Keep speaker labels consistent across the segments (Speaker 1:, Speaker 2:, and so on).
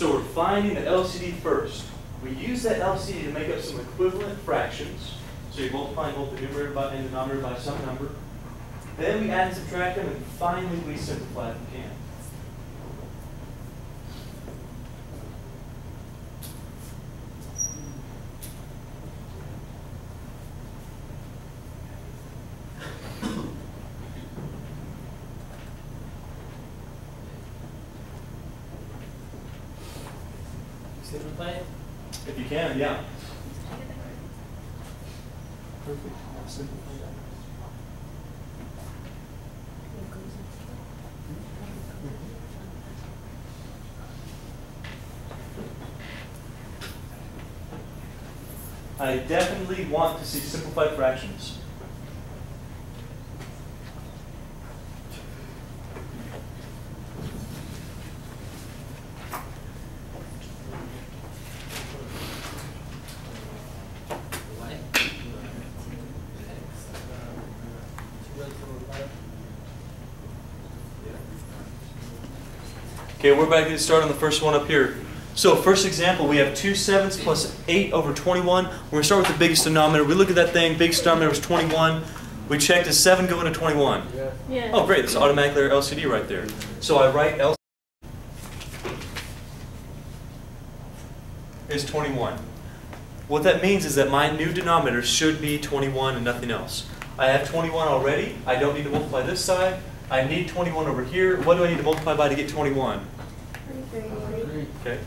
Speaker 1: So we're finding the LCD first. We use that LCD to make up some equivalent fractions. So you're multiplying both the numerator by, and denominator by some number. Then we add and subtract them, and finally we simplify if we can.
Speaker 2: Simplify it?
Speaker 1: If you can, yeah.
Speaker 3: Perfect. I'll simplify that.
Speaker 1: I definitely want to see simplified fractions.
Speaker 2: Why? Two x over five?
Speaker 1: Okay, we're back to start on the first one up here. So first example, we have 2 sevenths plus 8 over 21. We're going to start with the biggest denominator. We look at that thing, biggest denominator was 21. We checked, does 7 go into 21?
Speaker 2: Yeah.
Speaker 4: Yeah.
Speaker 1: Oh, great, that's automatically our LCD right there. So I write LCD is 21. What that means is that my new denominator should be 21 and nothing else. I have 21 already. I don't need to multiply this side. I need 21 over here. What do I need to multiply by to get 21?
Speaker 2: Three.
Speaker 1: Okay.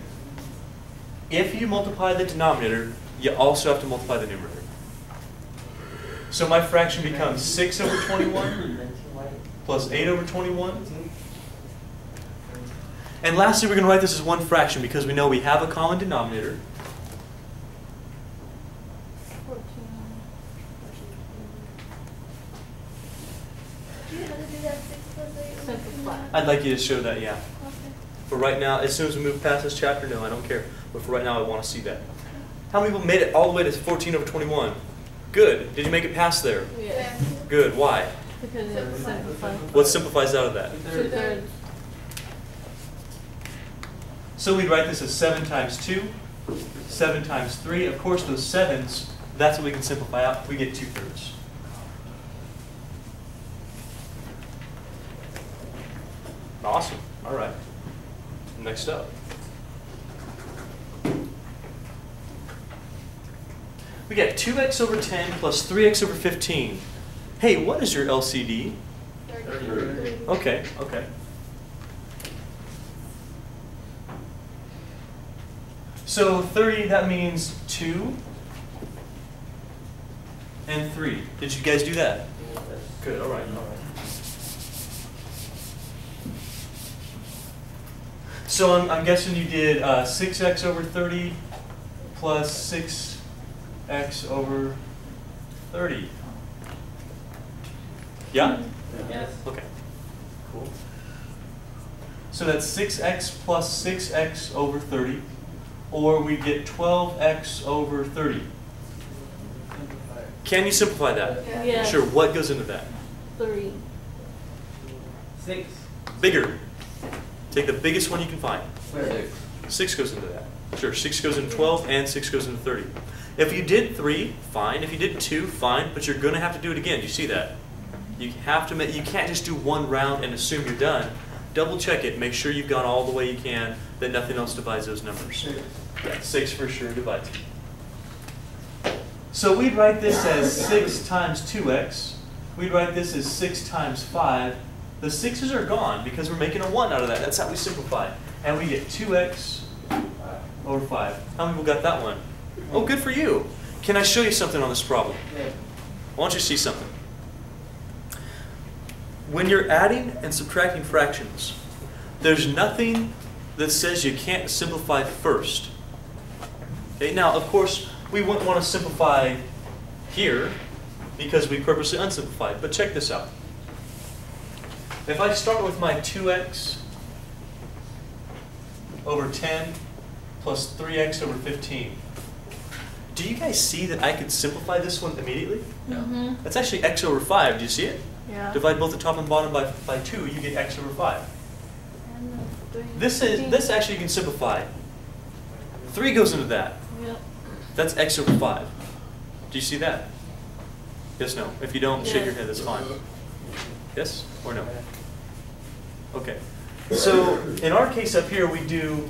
Speaker 1: If you multiply the denominator, you also have to multiply the numerator. So my fraction becomes 6 over 21 plus 8 over 21. And lastly, we're going to write this as one fraction because we know we have a common denominator.
Speaker 5: Do you know how to do that six plus eight?
Speaker 4: Simplify.
Speaker 1: I'd like you to show that, yeah. For right now, as soon as we move past this chapter, no, I don't care. But for right now, I want to see that. How many people made it all the way to 14 over 21? Good. Did you make it past there?
Speaker 4: Yeah.
Speaker 1: Good. Why?
Speaker 4: Because it's simplified.
Speaker 1: What simplifies out of that?
Speaker 4: Two thirds.
Speaker 1: So we'd write this as 7 times 2, 7 times 3. Of course, those 7s, that's what we can simplify out. We get 2 thirds. Awesome. All right. Next up. We got 2x over 10 plus 3x over 15. Hey, what is your LCD?
Speaker 5: Thirty.
Speaker 1: Okay, okay. So 30, that means 2 and 3. Did you guys do that? Good, all right, all right. So I'm, I'm guessing you did uh, 6x over 30 plus 6x over 30. Yeah?
Speaker 2: Yes.
Speaker 1: Okay. Cool. So that's 6x plus 6x over 30, or we get 12x over 30. Can you simplify that?
Speaker 5: Yeah.
Speaker 4: Yeah.
Speaker 1: Sure. What goes into that?
Speaker 4: Three.
Speaker 2: Six.
Speaker 1: Bigger. Take the biggest one you can find.
Speaker 2: Six.
Speaker 1: 6 goes into that. Sure, 6 goes into 12 and 6 goes into 30. If you did 3, fine. If you did 2, fine. But you're going to have to do it again. Do you see that? You have to make, you can't just do one round and assume you're done. Double check it. Make sure you've gone all the way you can, that nothing else divides those numbers. Yeah, 6 for sure divides. So we'd write this as 6 times 2x. We'd write this as 6 times 5. The 6's are gone because we're making a 1 out of that. That's how we simplify. And we get 2x over 5. How many people got that one? Oh, good for you. Can I show you something on this problem? Why don't you see something? When you're adding and subtracting fractions, there's nothing that says you can't simplify first. Okay, now of course we wouldn't want to simplify here because we purposely unsimplified, but check this out. If I start with my 2x over 10 plus 3x over 15, do you guys see that I could simplify this one immediately?
Speaker 4: Mm-hmm.
Speaker 1: That's actually x over 5. Do you see it?
Speaker 4: Yeah.
Speaker 1: Divide both the top and bottom by, by 2, you get x over 5.
Speaker 4: And three.
Speaker 1: This is this actually you can simplify. Three goes into that.
Speaker 4: Yep.
Speaker 1: That's x over five. Do you see that? Yes, no. If you don't, shake your head. That's fine. Yes or no? Okay. So in our case up here, we do.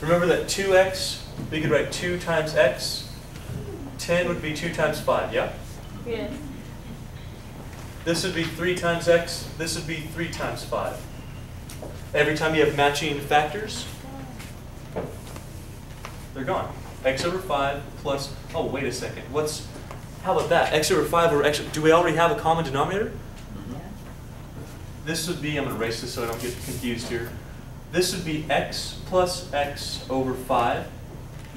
Speaker 1: Remember that 2x, we could write 2 times x. 10 would be 2 times 5, yeah?
Speaker 4: Yes.
Speaker 1: This would be 3 times x, this would be 3 times 5. Every time you have matching factors, they're gone. x over 5 plus, oh, wait a second. What's, how about that? x over 5 or x, do we already have a common denominator? This would be, I'm going to erase this so I don't get confused here. This would be x plus x over 5.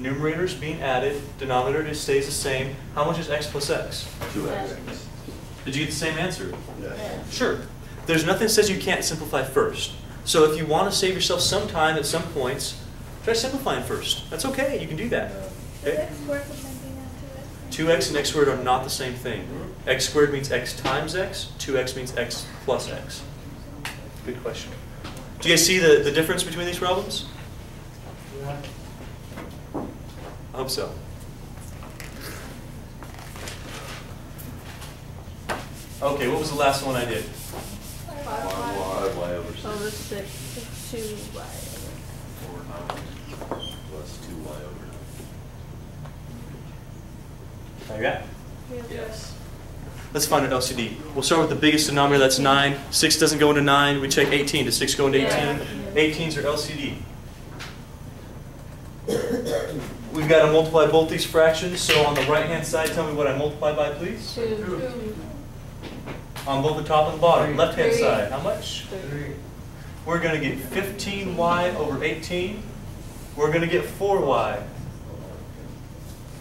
Speaker 1: Numerators being added, denominator just stays the same. How much is x plus x?
Speaker 3: Two X.
Speaker 1: Did you get the same answer?
Speaker 3: Yes.
Speaker 1: Sure. There's nothing that says you can't simplify first. So if you want to save yourself some time at some points, try simplifying first. That's okay. You can do that. Okay? 2x and x squared are not the same thing. x squared means x times x, 2x means x plus x. Good question. Do you guys see the, the difference between these problems? I hope so. Okay, what was the last one I did?
Speaker 3: 1y, y over 6.
Speaker 4: Over 6,
Speaker 3: 2y. Nine.
Speaker 1: I got.
Speaker 3: Yes.
Speaker 1: Let's find an LCD. We'll start with the biggest denominator, that's 9. 6 doesn't go into 9. We check 18. Does 6 go into 18?
Speaker 4: Yeah.
Speaker 1: 18s are LCD. We've got to multiply both these fractions, so on the right-hand side, tell me what I multiply by, please.
Speaker 4: Two.
Speaker 1: On both the top and the bottom. Left-hand side, how much?
Speaker 4: Three.
Speaker 1: We're going to get 15y over 18. We're going to get 4y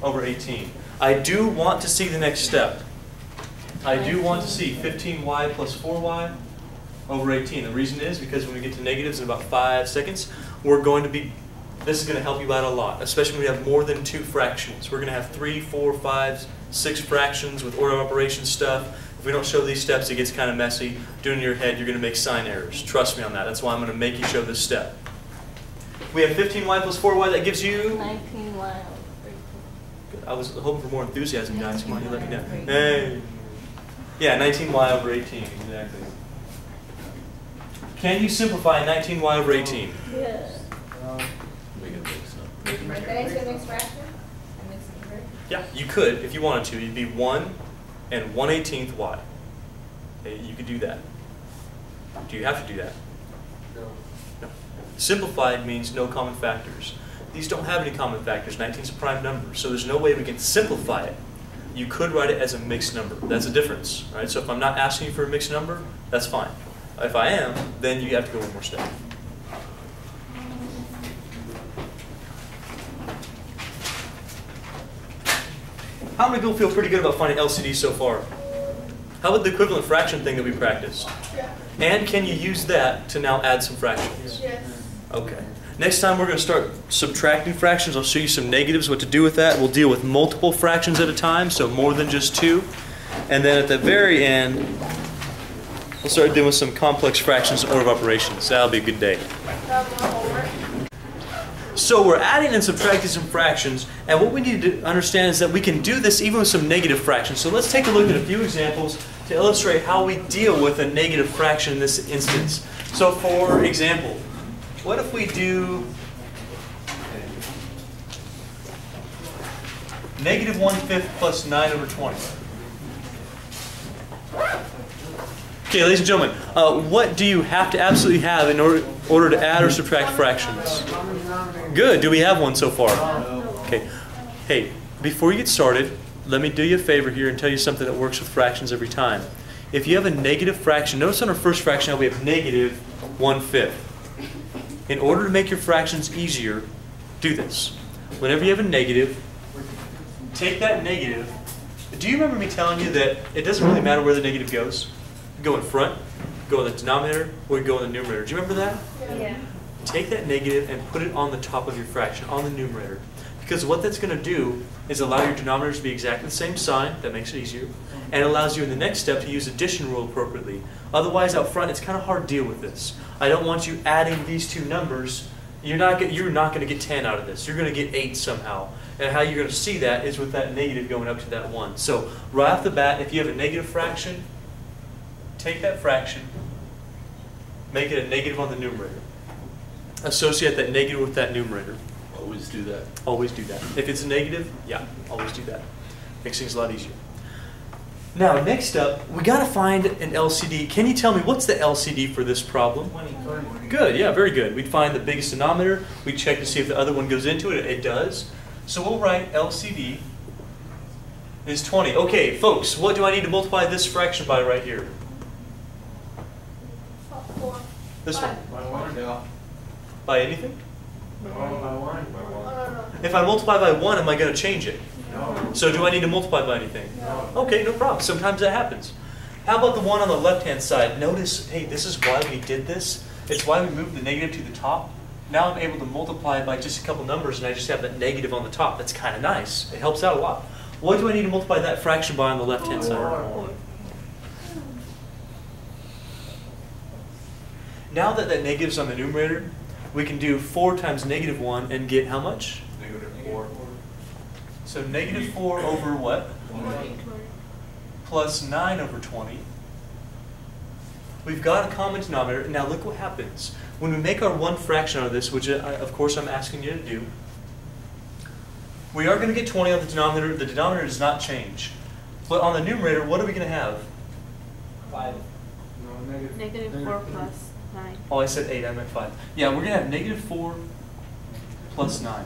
Speaker 1: over 18. I do want to see the next step. I do want to see 15y plus 4y over 18. The reason is because when we get to negatives in about five seconds, we're going to be, this is going to help you out a lot, especially when we have more than two fractions. We're going to have three, four, five, six fractions with order of operations stuff. If we don't show these steps, it gets kind of messy. Doing in your head, you're going to make sign errors. Trust me on that. That's why I'm going to make you show this step. We have 15y plus 4y. That gives you
Speaker 4: Nineteen y over eighteen.
Speaker 1: I was hoping for more enthusiasm, guys. Come on, you let me down. Hey. Yeah, 19y over 18, exactly. Can you simplify 19y over 18?
Speaker 4: Yes.
Speaker 3: We can make some.
Speaker 5: Right, that is a mixed fraction? A mixed number?
Speaker 1: Yeah, you could if you wanted to. You'd be 1 and 1 18th y. Okay, you could do that. Do you have to do that? No. no. Simplified means no common factors. These don't have any common factors. 19 is a prime number, so there's no way we can simplify it. You could write it as a mixed number. That's a difference, right? So if I'm not asking you for a mixed number, that's fine. If I am, then you have to go one more step. How many people feel pretty good about finding LCD so far? How about the equivalent fraction thing that we practiced?
Speaker 5: Yeah.
Speaker 1: And can you use that to now add some fractions?
Speaker 5: Yes.
Speaker 1: Okay. Next time we're going to start subtracting fractions. I'll show you some negatives, what to do with that. We'll deal with multiple fractions at a time, so more than just two. And then at the very end, we'll start with some complex fractions and order of operations. That'll be a good day. So we're adding and subtracting some fractions, and what we need to understand is that we can do this even with some negative fractions. So let's take a look at a few examples to illustrate how we deal with a negative fraction in this instance. So for example, what if we do negative 1 fifth plus 9 over 20? Okay, ladies and gentlemen, uh, what do you have to absolutely have in order, order to add or subtract fractions? Good. Do we have one so far? Okay. Hey, before you get started, let me do you a favor here and tell you something that works with fractions every time. If you have a negative fraction, notice on our first fraction we have negative one-fifth. In order to make your fractions easier, do this. Whenever you have a negative, take that negative. Do you remember me telling you that it doesn't really matter where the negative goes? Go in front, go in the denominator, or go in the numerator. Do you remember that?
Speaker 5: Yeah.
Speaker 1: Take that negative and put it on the top of your fraction, on the numerator. Because what that's going to do is allow your denominators to be exactly the same sign, that makes it easier, and allows you in the next step to use addition rule appropriately. Otherwise, out front, it's kind of hard to deal with this. I don't want you adding these two numbers. You're not, get- you're not going to get 10 out of this. You're going to get 8 somehow. And how you're going to see that is with that negative going up to that 1. So right off the bat, if you have a negative fraction, take that fraction, make it a negative on the numerator. Associate that negative with that numerator.
Speaker 3: Always do that.
Speaker 1: Always do that. If it's a negative, yeah, always do that. Makes things a lot easier. Now, next up, we got to find an LCD. Can you tell me what's the LCD for this problem?
Speaker 2: Twenty.
Speaker 1: Good, yeah, very good. We'd find the biggest denominator. We'd check to see if the other one goes into it. It does. So we'll write LCD is 20. Okay, folks, what do I need to multiply this fraction by right here?
Speaker 5: Four.
Speaker 1: This one.
Speaker 5: Five.
Speaker 2: By one, no.
Speaker 1: By anything?
Speaker 2: By one, by one.
Speaker 5: Oh, no, no.
Speaker 1: If I multiply by 1, am I going to change it?
Speaker 2: No.
Speaker 1: So do I need to multiply by anything?
Speaker 5: No.
Speaker 1: Okay, no problem. Sometimes that happens. How about the one on the left-hand side? Notice, hey, this is why we did this. It's why we moved the negative to the top. Now I'm able to multiply by just a couple numbers, and I just have that negative on the top. That's kind of nice. It helps out a lot. What do I need to multiply that fraction by on the left-hand side? Now that that negative's on the numerator, we can do 4 times negative 1 and get how much?
Speaker 3: Negative
Speaker 2: Four.
Speaker 1: So negative 4 over what?
Speaker 2: Twenty.
Speaker 1: plus 9 over 20. We've got a common denominator. Now look what happens. When we make our one fraction out of this, which I, of course I'm asking you to do, we are going to get 20 on the denominator. The denominator does not change. But on the numerator, what are we going to have?
Speaker 2: Five.
Speaker 6: No, negative.
Speaker 4: Negative four plus nine.
Speaker 1: Oh, I said 8, I meant 5. Yeah, we're going to have negative 4 plus 9.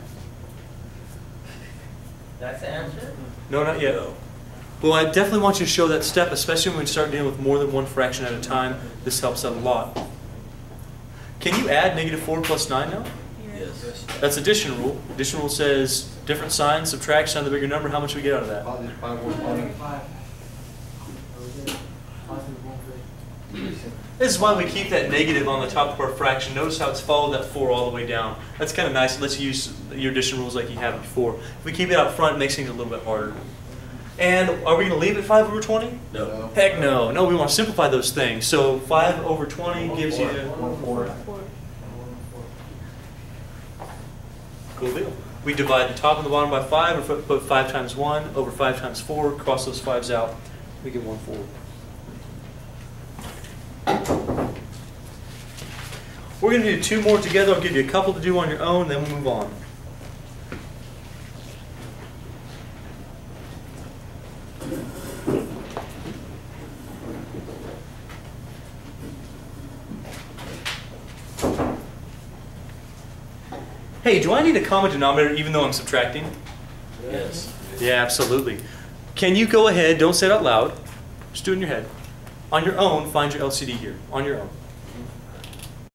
Speaker 2: That's the answer?
Speaker 1: No, not yet. Well, I definitely want you to show that step, especially when we start dealing with more than one fraction at a time. This helps out a lot. Can you add negative 4 plus 9 now?
Speaker 3: Yes.
Speaker 1: That's addition rule. Addition rule says different signs, subtract, sign the bigger number. How much we get out of that?
Speaker 6: Positive five. Five. Positive one, fifty.
Speaker 1: This is why we keep that negative on the top of our fraction. Notice how it's followed that 4 all the way down. That's kind of nice. It lets you use your addition rules like you have before. If we keep it out front, it makes things a little bit harder. And are we going to leave it 5 over 20?
Speaker 3: No.
Speaker 1: Heck no. No, we want to simplify those things. So 5 over 20 gives you...
Speaker 6: One, four.
Speaker 4: Four.
Speaker 1: Cool deal. We divide the top and the bottom by 5, or put 5 times 1 over 5 times 4, cross those 5s out, we get 1 4. We're going to do two more together. I'll give you a couple to do on your own, then we'll move on. Hey, do I need a common denominator even though I'm subtracting?
Speaker 3: Yes.
Speaker 1: Yeah, absolutely. Can you go ahead, don't say it out loud, just do it in your head. On your own, find your LCD here, on your own.